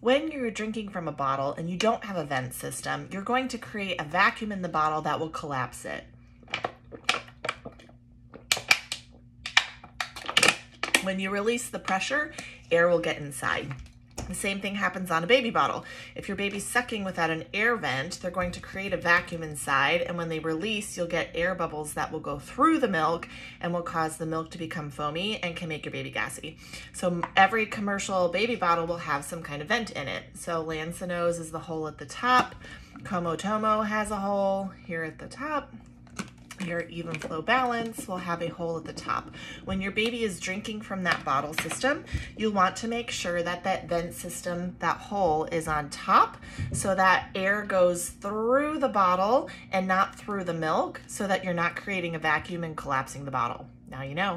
When you're drinking from a bottle and you don't have a vent system, you're going to create a vacuum in the bottle that will collapse it. When you release the pressure, air will get inside. The same thing happens on a baby bottle. If your baby's sucking without an air vent, they're going to create a vacuum inside, and when they release, you'll get air bubbles that will go through the milk and will cause the milk to become foamy and can make your baby gassy. So every commercial baby bottle will have some kind of vent in it. So Lansinoh's is the hole at the top. Comotomo has a hole here at the top your Evenflo balance will have a hole at the top. When your baby is drinking from that bottle system, you'll want to make sure that that vent system, that hole is on top so that air goes through the bottle and not through the milk so that you're not creating a vacuum and collapsing the bottle. Now you know.